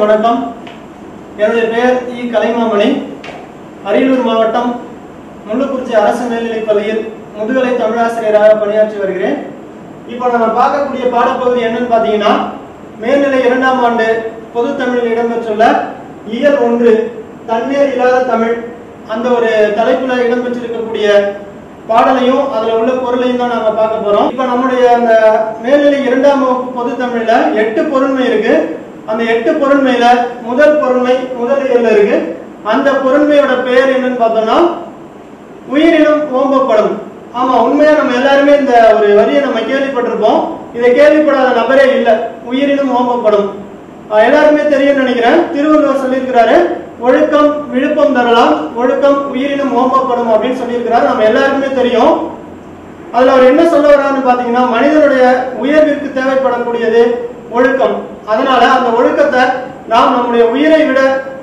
அனைவருக்கும் வணக்கம். எனது பெயர் இ கலைமாமணி. அரியலூர் மாவட்டம் முள்ளுக்குறிச்சி அரசு மேல்நிலைப் பள்ளியில் முதுகலை தமிழாசிரியராக பணியாற்றி வருகிறேன். இப்போ நம்ம பார்க்கக்கூடிய பாடப்பகுதி என்னன்னு பார்த்தீங்கன்னா மேல்நிலை இரண்டாம் ஆண்டு பொது தமிழில் இடம்பெற்றுள்ள இயல் ஒன்று தண்ணீர் இல்லாத தமிழ். அந்த ஒரு தலைப்புல இடம்பெற்றிருக்கக்கூடிய பாடலையும் அதுல உள்ள பொருளையும் தான் நாம பார்க்க போறோம். இப்ப நம்முடைய அந்த மேல்நிலை இரண்டாம் வகுப்பு பொது தமிழ்ல எட்டு பொருண்மை இருக்கு. அந்த எட்டு பொருண்மையில முதல் பொருண்மை முதல் இயல்ல இருக்கு. அந்த பொருண்மையோட பெயர் என்னன்னு பார்த்தோம்னா உயிரினம் ஓம்பப்படும். ஆமா உண்மையா நம்ம எல்லாருமே இந்த ஒரு வரியை நம்ம கேள்விப்பட்டிருப்போம். இதை கேள்விப்படாத நபரே இல்லை. உயிரினம் ஓம்பப்படும். எல்லாருமே தெரியும் நினைக்கிறேன். திருவள்ளுவர் சொல்லியிருக்கிறாரு ஒழுக்கம் விழுப்பம் தரலாம் ஒழுக்கம் உயிரினம் ஓம்பப்படும் அப்படின்னு சொல்லியிருக்கிறாரு. நம்ம எல்லாருக்குமே தெரியும். அதுல அவர் என்ன சொல்ல வர்றாருன்னு பாத்தீங்கன்னா மனிதனுடைய உயர்விற்கு தேவைப்படக்கூடியது ஒழுக்கம். அதனால அந்த ஒழுக்கத்தை நாம் நம்முடைய உயிரை விட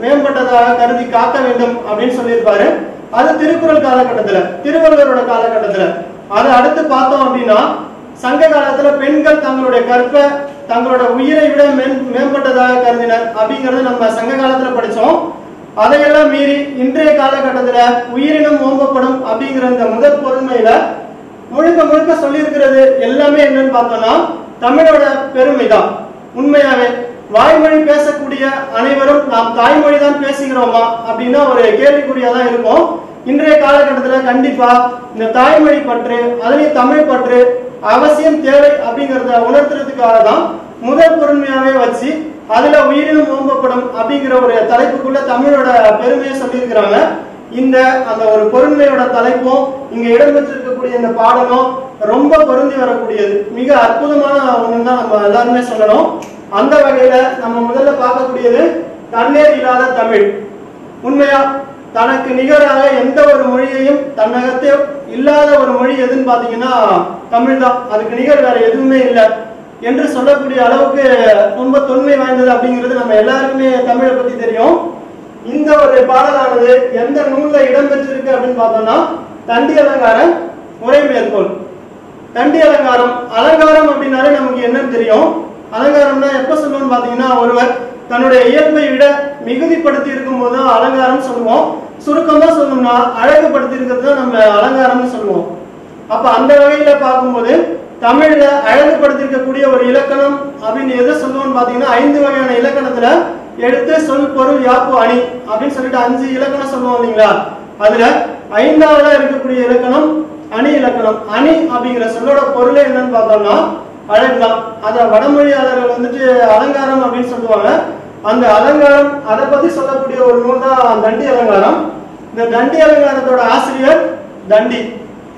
மேம்பட்டதாக கருதி காக்க வேண்டும் அப்படின்னு சொல்லியிருப்பாரு. அது திருக்குறள் காலகட்டத்துல திருவள்ளுவரோட காலகட்டத்துல. அதை அடுத்து பார்த்தோம் அப்படின்னா சங்க காலத்துல பெண்கள் தங்களுடைய கற்பை தங்களோட உயிரை விட மேம்- மேம்பட்டதாக கருதினர் அப்படிங்கறது நம்ம சங்க காலத்துல படிச்சோம். அதையெல்லாம் மீறி இன்றைய காலகட்டத்துல உயிரினம் ஓம்பப்படும் அப்படிங்கிற இந்த முதல் பொறுமையில முழுக்க முழுக்க சொல்லியிருக்கிறது எல்லாமே என்னன்னு பார்த்தோம்னா தமிழோட பெருமை தான் உண்மையாவே வாய்மொழி பேசக்கூடிய அனைவரும் நாம் தாய்மொழி தான் பேசுகிறோமா அப்படின்னா ஒரு கேள்விக்குறியா தான் இருக்கும். இன்றைய காலகட்டத்துல கண்டிப்பா இந்த தாய்மொழி பற்று அதுலயும் தமிழ் பற்று அவசியம் தேவை அப்படிங்கறத உணர்த்துறதுக்காக தான் முதல் பொறுமையாவே வச்சு அதுல உயிரினம் ஓம்பப்படும் அப்படிங்கிற ஒரு தலைப்புக்குள்ள தமிழோட பெருமையை சொல்லியிருக்கிறாங்க. இந்த அந்த ஒரு பொருண்மையோட தலைப்பும் இங்க இடம்பெற்றிருக்கக்கூடிய இந்த பாடலும் ரொம்ப பொருந்தி வரக்கூடியது. மிக அற்புதமான ஒன்று தான் நம்ம எல்லாருமே சொல்லணும். அந்த வகையில நம்ம முதல்ல பார்க்கக்கூடியது தன்னேர் இல்லாத தமிழ். உண்மையா? தனக்கு நிகராக எந்த ஒரு மொழியையும் தன்னகத்தே இல்லாத ஒரு மொழி எதுன்னு பாத்தீங்கன்னா தமிழ் தான். அதுக்கு நிகர் வேற எதுவுமே இல்லை. என்று சொல்லக்கூடிய அளவுக்கு ரொம்ப தொன்மை வாய்ந்தது அப்படிங்கிறது நம்ம எல்லாருக்குமே தமிழை பத்தி தெரியும். இந்த ஒரு பாடலானது எந்த நூல்ல இடம்பெற்றிருக்கு அப்படின்னு பார்த்தோம்னா தண்டி அலங்கார உரை மேற்கோள். தண்டி அலங்காரம் அலங்காரம் அப்படின்னாலே நமக்கு என்னன்னு தெரியும். அலங்காரம்னா எப்ப சொல்லுவோம்னு பாத்தீங்கன்னா ஒருவர் தன்னுடைய இயல்பை விட மிகுதிப்படுத்தி இருக்கும் போது தான் அலங்காரம் சொல்லுவோம். சுருக்கமா சொல்லணும்னா அழகுபடுத்தி இருக்கிறது தான் நம்ம அலங்காரம்னு சொல்லுவோம். அப்ப அந்த வகையில பார்க்கும்போது தமிழ்ல அழகுபடுத்திருக்கக்கூடிய ஒரு இலக்கணம் அப்படின்னு எதை சொல்லுவோம்னு பாத்தீங்கன்னா ஐந்து வகையான இலக்கணத்துல எடுத்து சொல் பொருள் யாப்பு அணி அப்படின்னு சொல்லிட்டு அஞ்சு இலக்கணம் சொல்லுவோம் இல்லைங்களா? அதுல ஐந்தாவதா இருக்கக்கூடிய இலக்கணம் அணி இலக்கணம். அணி அப்படிங்கிற சொல்லோட பொருளே என்னன்னு பார்த்தோம்னா அழகுதான் அத வடமொழியாளர்கள் வந்துட்டு அலங்காரம் அப்படின்னு சொல்லுவாங்க. அந்த அலங்காரம் அதை பத்தி சொல்லக்கூடிய ஒரு நூல் தான் தண்டி அலங்காரம். இந்த தண்டி அலங்காரத்தோட ஆசிரியர் தண்டி.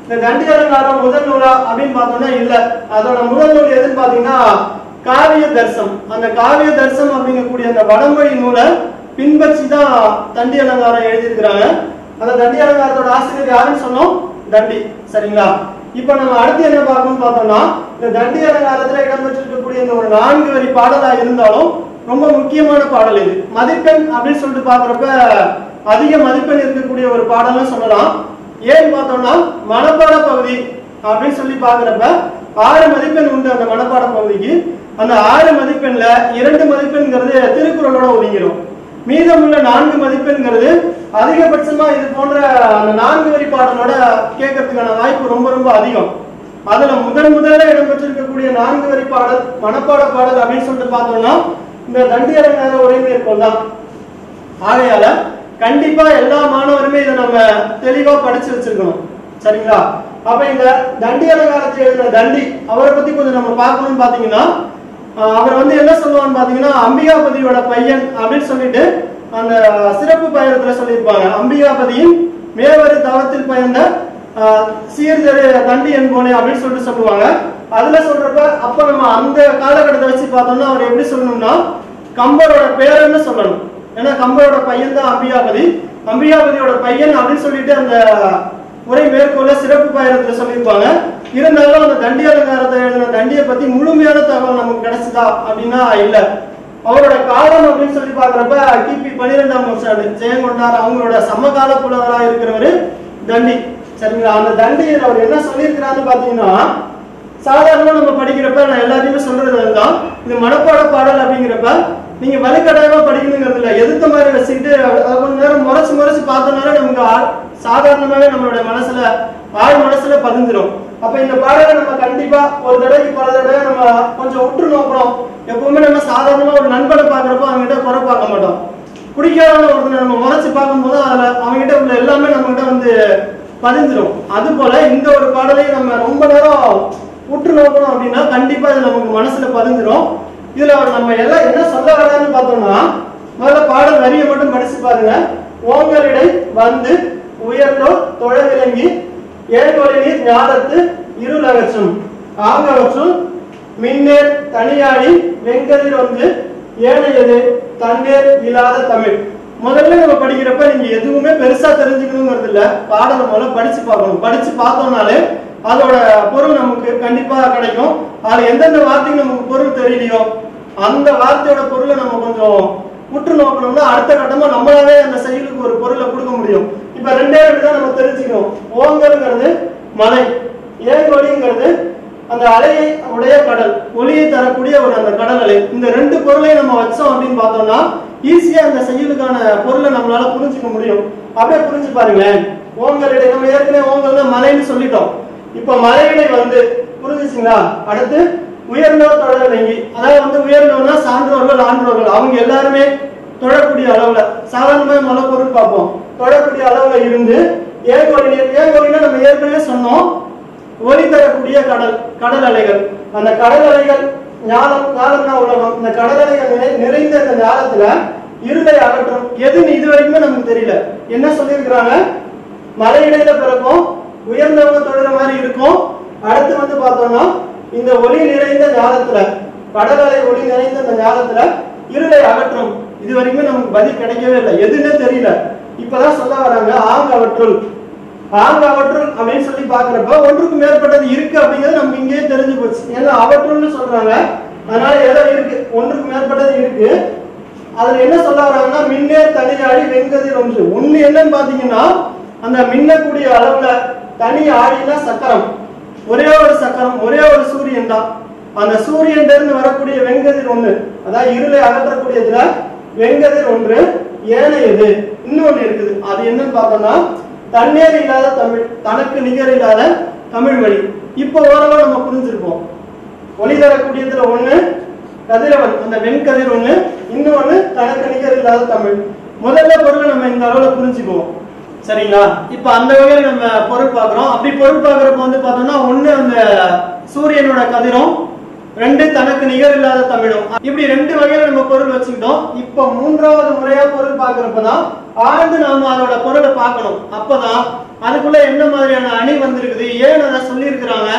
இந்த தண்டி அலங்காரம் முதல் நூலா அப்படின்னு பார்த்தோம்னா இல்ல. அதோட முதல் நூல் எதுன்னு பாத்தீங்கன்னா காவிய தர்சம். அந்த காவிய தர்சம் அப்படிங்கக்கூடிய அந்த வடமொழி நூலை பின்பற்றி தான் தண்டி அலங்காரம் எழுதியிருக்கிறாங்க. அந்த தண்டி அலங்காரத்தோட ஆசிரியர் யாருன்னு சொன்னோம்? தண்டி சரிங்களா? இப்ப நம்ம அடுத்து என்ன பார்க்கணும்னு பார்த்தோம்னா இந்த தண்டியான காலத்துல இடம்பெற்றிருக்கக்கூடிய இந்த ஒரு நான்கு வரி பாடலா இருந்தாலும் ரொம்ப முக்கியமான பாடல் இது. மதிப்பெண் அப்படின்னு சொல்லிட்டு பாக்குறப்ப அதிக மதிப்பெண் இருக்கக்கூடிய ஒரு பாடல்னு சொல்லலாம். ஏன்னு பார்த்தோம்னா மனப்பாட பகுதி அப்படின்னு சொல்லி பாக்குறப்ப ஆறு மதிப்பெண் உண்டு அந்த மனப்பாட பகுதிக்கு. அந்த ஆறு மதிப்பெண்ல இரண்டு மதிப்பெண்ங்கிறது திருக்குறளோட ஒதுங்கிடும். மீதமுள்ள நான்கு மதிப்பெண்ங்கிறது அதிகபட்சமா இது போன்ற அந்த நான்கு வரி பாடலோட கேட்கறதுக்கான வாய்ப்பு ரொம்ப ரொம்ப அதிகம். அதுல முதன் முதல்ல இடம்பெற்றிருக்கக்கூடிய நான்கு வரி பாடல் மனப்பாட பாடல் அப்படின்னு சொல்லிட்டு பார்த்தோம்னா இந்த தண்டி அலங்கார உரைமேற்கோள் தான் ஆகையால கண்டிப்பா எல்லா மாணவருமே இதை நம்ம தெளிவா படிச்சு வச்சிருக்கணும். சரிங்களா? அப்ப இந்த தண்டி அலங்காரத்தை எழுதின தண்டி அவரை பத்தி கொஞ்சம் நம்ம பார்க்கணும்னு பாத்தீங்கன்னா அவர் வந்து என்ன சொல்லுவான்னு பாத்தீங்கன்னா அம்பிகாபதியோட பையன் அப்படின்னு சொல்லிட்டு அந்த சிறப்பு பயணத்துல சொல்லியிருப்பாங்க. அம்பிகாபதியின் மேவரு தவத்தில் பயந்த ஆஹ் தண்டி என்போனே அப்படின்னு சொல்லிட்டு சொல்லுவாங்க. அதுல சொல்றப்ப அப்ப நம்ம அந்த காலகட்டத்தை வச்சு பார்த்தோம்னா அவர் எப்படி சொல்லணும்னா கம்பரோட பேரன்னு சொல்லணும். ஏன்னா கம்பரோட பையன் தான் அம்பிகாபதி. அம்பிகாபதியோட பையன் அப்படின்னு சொல்லிட்டு அந்த உரை மேற்கொள்ள சிறப்பு பயணத்துல சொல்லியிருப்பாங்க. இருந்தாலும் அந்த தண்டி அலங்காரத்தை எழுதின தண்டியை பத்தி முழுமையான தகவல் நமக்கு கிடைச்சதா அப்படின்னா இல்லை. அவரோட காலம் அப்படின்னு சொல்லி பாக்குறப்ப கிபி பனிரெண்டாம் நூற்றாண்டு ஜெயங்கொண்டார் அவங்களோட சமகால புலவரா இருக்கிறவரு தண்டி. சரிங்களா? அந்த தண்டியில் அவர் என்ன சொல்லியிருக்கிறாருன்னு பாத்தீங்கன்னா சாதாரணமா நம்ம படிக்கிறப்ப நான் எல்லாத்தையுமே சொல்றது அதுதான். இது மனப்பாட பாடல் அப்படிங்கிறப்ப நீங்க வலுக்கட்டாயமா படிக்கணுங்கிறது இல்லை. எதிர்த்த மாதிரி வச்சுக்கிட்டு கொஞ்ச நேரம் முறைச்சு முறைச்சு பார்த்தனால நமக்கு சாதாரணமாவே நம்மளுடைய மனசுல ஆழ் மனசுல பதிஞ்சிடும் அப்ப இந்த பாடலை நம்ம கண்டிப்பா ஒரு தடவைக்கு பல தடவை நம்ம கொஞ்சம் உற்று நோக்கணும் எப்பவுமே நம்ம சாதாரணமா ஒரு நண்பனை பாக்குறப்போ அவங்ககிட்ட குறை பார்க்க மாட்டோம். பிடிக்காதவங்க ஒருத்தனை நம்ம முறைச்சு பார்க்கும்போது அதுல அவங்ககிட்ட உள்ள எல்லாமே நம்மகிட்ட வந்து பதிஞ்சிரும். அது போல இந்த ஒரு பாடலை நம்ம ரொம்ப நேரம் உற்று நோக்கணும் அப்படின்னா கண்டிப்பா இது நமக்கு மனசுல பதிஞ்சிரும். இதுல நம்ம எல்லாம் என்ன சொல்ல வர்றாருன்னு பார்த்தோம்னா முதல்ல பாடல் வரியை மட்டும் படிச்சு பாருங்க. ஓங்களிடை வந்து உயர்ந்தோர் தொழ விளங்கி ஏழ்கொலை நீர் ஞானத்து இருள் அகற்றும் மின்னேர் தனியாடி வெங்கதிர் வந்து ஏனையது தண்ணீர் இல்லாத தமிழ். முதல்ல நம்ம படிக்கிறப்ப நீங்க எதுவுமே பெருசா தெரிஞ்சுக்கணுங்கிறது இல்ல பாடலை முதல்ல படிச்சு பார்க்கணும். படிச்சு பார்த்தோம்னாலே அதோட பொருள் நமக்கு கண்டிப்பா கிடைக்கும். அதுல எந்தெந்த வார்த்தைக்கு நமக்கு பொருள் தெரியலையோ அந்த வார்த்தையோட பொருளை நம்ம கொஞ்சம் உற்று நோக்கணும்னா அடுத்த கட்டமா நம்மளாவே அந்த செயலுக்கு ஒரு பொருளை கொடுக்க முடியும். இப்ப ரெண்டே ரெண்டு தான் நம்ம தெரிஞ்சுக்கணும். ஓங்கல்ங்கிறது மலை ஏங்கொலிங்கிறது அந்த அலையை உடைய கடல் ஒளியை தரக்கூடிய ஒரு அந்த கடல் அலை. இந்த ரெண்டு பொருளையும் நம்ம வச்சோம் அப்படின்னு பார்த்தோம்னா ஈஸியா அந்த செயலுக்கான பொருளை நம்மளால புரிஞ்சுக்க முடியும். அப்படியே புரிஞ்சு பாருங்களேன். ஓங்கலிடை நம்ம ஏற்கனவே ஓங்கல்னா மலைன்னு சொல்லிட்டோம். இப்ப மலையிடை வந்து புரிஞ்சுச்சுங்களா? அடுத்து உயர்ந்தோர் தொழ விளங்கி அதாவது வந்து உயர்ந்தோம்னா சான்றோர்கள் ஆன்றோர்கள். அவங்க எல்லாருமே தொழக்கூடிய அளவுல சாதாரண மலை பொருள் பார்ப்போம். தொழக்கூடிய அளவுல இருந்து ஏகோலி ஏகோலினா நம்ம ஏற்கனவே சொன்னோம் ஒளி தரக்கூடிய கடல் கடல் அலைகள். அந்த கடல் அலைகள் ஞானம் ஞானம்னா உலகம். இந்த கடல் அலைகள் நிறைந்த இந்த ஞானத்துல இருளை அகற்றும். எதுன்னு இது வரைக்குமே நமக்கு தெரியல. என்ன சொல்லியிருக்கிறாங்க? மலையிடையில பிறக்கும் உயர்ந்தவங்க தொழுற மாதிரி இருக்கும். அடுத்து வந்து பார்த்தோம்னா இந்த ஒளி நிறைந்த ஞானத்துல கடலலை ஒளி நிறைந்த இந்த ஞானத்துல இருளை அகற்றும். இது வரைக்குமே நமக்கு பதில் கிடைக்கவே இல்லை. எதுன்னு தெரியல. இப்பதான் சொல்ல வராங்க ஆங்க அவற்றுள். ஆங்க அவற்றுள் அப்படின்னு சொல்லி பாக்குறப்ப ஒன்றுக்கு மேற்பட்டது இருக்கு அப்படிங்கிறது நம்ம இங்கேயே தெரிஞ்சு போச்சு. ஏன்னா அவற்றுள்னு சொல்றாங்க. அதனால ஏதோ இருக்கு. ஒன்றுக்கு மேற்பட்டது இருக்கு. அதுல என்ன சொல்ல வராங்கன்னா மின்னேர் தனியாடி வெங்கதிர் ஒன்று. ஒண்ணு என்னன்னு பாத்தீங்கன்னா அந்த மின்னக்கூடிய அளவுல தனி ஆடினா சக்கரம். ஒரே ஒரு சக்கரம் ஒரே ஒரு சூரியன் தான். அந்த சூரியன் இருந்து வரக்கூடிய வெங்கதிர் ஒண்ணு அதாவது இருளை அகற்றக்கூடியதுல வெங்கதிர் ஒன்று ஏனையது இன்னொன்னு இருக்குது. அது என்னன்னு பார்த்தோம்னா தண்ணீர் இல்லாத தமிழ் தனக்கு நிகர் இல்லாத தமிழ் மொழி. இப்போ ஓரளவு நம்ம புரிஞ்சிருப்போம். ஒளி தரக்கூடியதுல ஒண்ணு கதிரவன் அந்த வெண்கதிர் ஒண்ணு இன்னொன்னு தனக்கு நிகர் இல்லாத தமிழ். முதல்ல பொருளை நம்ம இந்த அளவுல புரிஞ்சுக்குவோம். சரிங்களா? இப்ப அந்த வகையில நம்ம பொருள் பார்க்கிறோம். பொருள் பார்க்கறப்ப வந்து பார்த்தோம்னா ஒண்ணு அந்த சூரியனோட கதிரும் ரெண்டு தனக்கு நிகர் இல்லாத தமிழும். இப்படி ரெண்டு வகையில நம்ம பொருள் வச்சுக்கிட்டோம். இப்ப மூன்றாவது முறையா பொருள் பாக்குறப்பதான் ஆழ்ந்து நாம அதோட பொருளை பார்க்கணும். அப்பதான் அதுக்குள்ள என்ன மாதிரியான அணி வந்திருக்குது ஏன் அதை சொல்லியிருக்கிறாங்க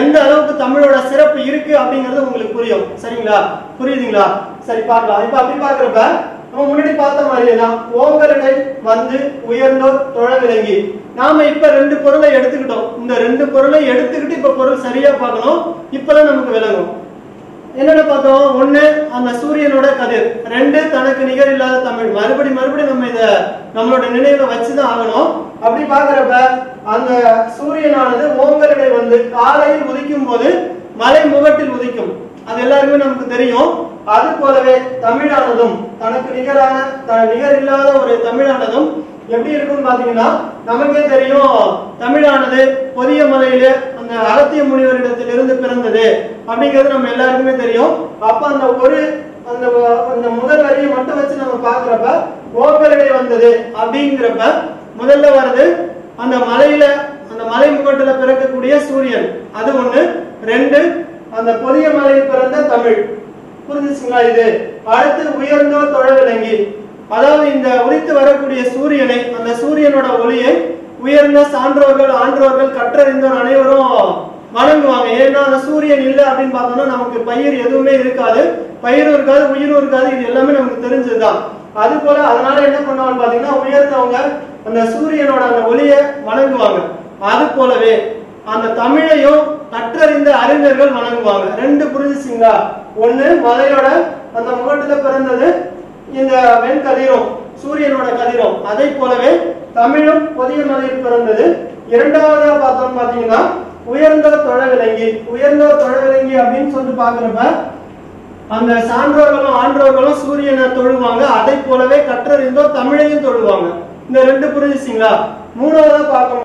எந்த அளவுக்கு தமிழோட சிறப்பு இருக்கு அப்படிங்கிறது உங்களுக்கு புரியும். சரிங்களா? புரியுதுங்களா? சரி பார்க்கலாம். இப்ப அப்படி பாக்குறப்ப நம்ம முன்னாடி பார்த்த மாதிரியே தான் ஓங்கலடை வந்து உயர்ந்தோர் தொழ விளங்கி. நாம இப்ப ரெண்டு பொருளை எடுத்துக்கிட்டோம். இந்த ரெண்டு பொருளை எடுத்துக்கிட்டு இப்ப பொருள் சரியா பார்க்கணும். இப்பதான் நமக்கு விளங்கும். என்னென்ன பார்த்தோம்? ஒண்ணு அந்த சூரியனோட கதிர். ரெண்டு தனக்கு நிகர் இல்லாத தமிழ். மறுபடி மறுபடி நம்ம இத நம்மளோட நினைவுல வச்சுதான் ஆகணும். அப்படி பாக்குறப்ப அந்த சூரியனானது ஓங்கலடை வந்து காலையில் உதிக்கும் போது மலை முகட்டில் உதிக்கும். அது எல்லாருமே நமக்கு தெரியும். அது போலவே தமிழானதும் தனக்கு நிகரான த- நிகர் இல்லாத ஒரு தமிழானதும் எப்படி இருக்கும்னு பாத்தீங்கன்னா நமக்கே தெரியும். தமிழானது பொதிய மலையில அந்த அகத்திய முனிவரிடத்திலிருந்து பிறந்தது அப்படிங்கிறது நம்ம எல்லாருக்குமே தெரியும். அப்ப அந்த ஒரு அந்த அந்த முதல் வரியை மட்டும் வச்சு நம்ம பாக்குறப்ப ஓங்கலடை வந்தது அப்படிங்கிறப்ப முதல்ல வர்றது அந்த மலையில அந்த மலை முகட்டுல பிறக்கக்கூடிய சூரியன். அது ஒண்ணு. ரெண்டு அந்த பொதிய மலையில் பிறந்த தமிழ். புரிஞ்சுச்சுங்களா இது? அடுத்து உயர்ந்தோர் தொழவிலங்கி அதாவது இந்த உரித்து வரக்கூடிய சூரியனை அந்த சூரியனோட ஒளியை உயர்ந்த சான்றோர்கள் ஆன்றோர்கள் கற்றறிந்தோர் அனைவரும் வணங்குவாங்க. ஏன்னா அந்த சூரியன் இல்லை அப்படின்னு பார்த்தோம்னா நமக்கு பயிர் எதுவுமே இருக்காது. பயிரும் இருக்காது உயிரும் இருக்காது இது எல்லாமே நமக்கு தெரிஞ்சதுதான். அது போல அதனால என்ன பண்ணுவாங்க பாத்தீங்கன்னா உயர்ந்தவங்க அந்த சூரியனோட அந்த ஒளியை வணங்குவாங்க. அது போலவே அந்த தமிழையும் கற்றறிந்த அறிஞர்கள் வணங்குவாங்க. ரெண்டு புரிஞ்சுச்சுங்களா ஒண்ணு மலையோட அந்த முகட்டுல பிறந்தது இந்த வெண்கதிரும் சூரியனோட கதிரும். அதை போலவே தமிழும் புதிய மலையில் பிறந்தது. இரண்டாவதா பார்த்தோம் பாத்தீங்கன்னா உயர்ந்த தொழவிலங்கி. உயர்ந்த தொழவிலங்கி அப்படின்னு சொல்லிட்டு பாக்குறப்ப அந்த சான்றோர்களும் ஆன்றோர்களும் சூரியனை தொழுவாங்க. அதை போலவே கற்றறிந்தோர் தமிழையும் தொழுவாங்க. இந்த ரெண்டு புரிஞ்சுச்சிங்களா மூணாவதா பார்க்கணும்